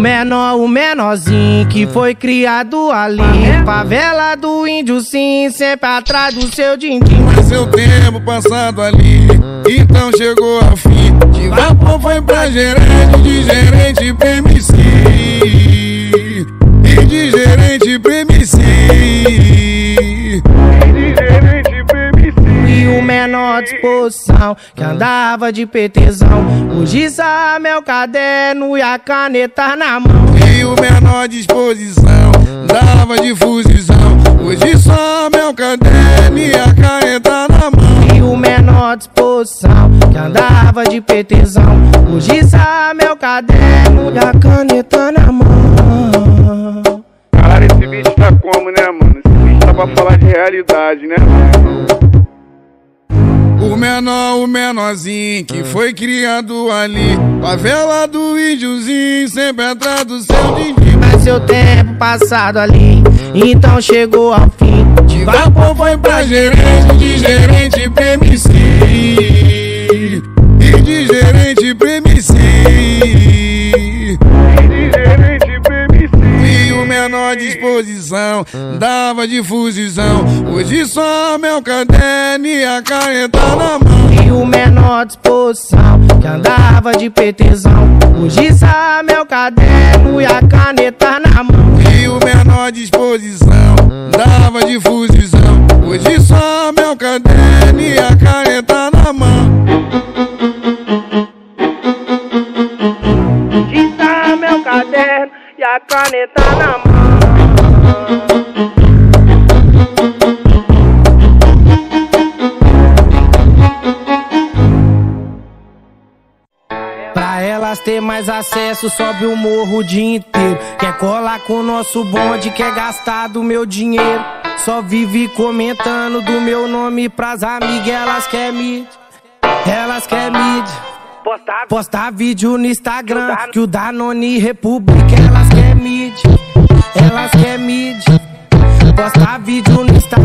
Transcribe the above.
menor, o menorzinho que foi criado ali. Favela do índio, sim, sempre atrás do seu din-din. Mas seu tempo passado ali, então chegou ao fim. De vapor foi pra gerente, de gerente pra MC. E de gerente pra MC. O menor disposição que andava de PTzão. Hoje sabe meu caderno e a caneta na mão. E o menor disposição dava de fusão. Hoje só meu caderno e a caneta na mão. E o menor disposição que andava de PTzão. Hoje sabe meu caderno e a caneta na mão. Caralho, esse bicho tá como, né, mano? Esse bicho tá pra falar de realidade, né? O menor, o menorzinho que foi criado ali. Favela do índiozinho, sempre atrás do seu din Mas seu tempo passado ali, então chegou ao fim. De vapor foi pra gerente, de gerente pra MC. E de gerente pra MC. Menor disposição dava de fusão. Hoje só meu caderno e a caneta na mão. E o menor disposição que andava de PTzão. Hoje sabe meu caderno e a caneta na mão. E o menor disposição dava de fusão. Hoje só meu caderno e a caneta na mão. Hoje sabe meu caderno e a caneta na mão. Pra elas ter mais acesso, sobe o morro o dia inteiro. Quer colar com o nosso bonde, quer gastar do meu dinheiro. Só vive comentando do meu nome pras amigas, elas quer mídia. Elas quer mídia. Postar Postar vídeo no Instagram que o Danone República, elas quer mídia. Elas quer mídia. Postar vídeo no Instagram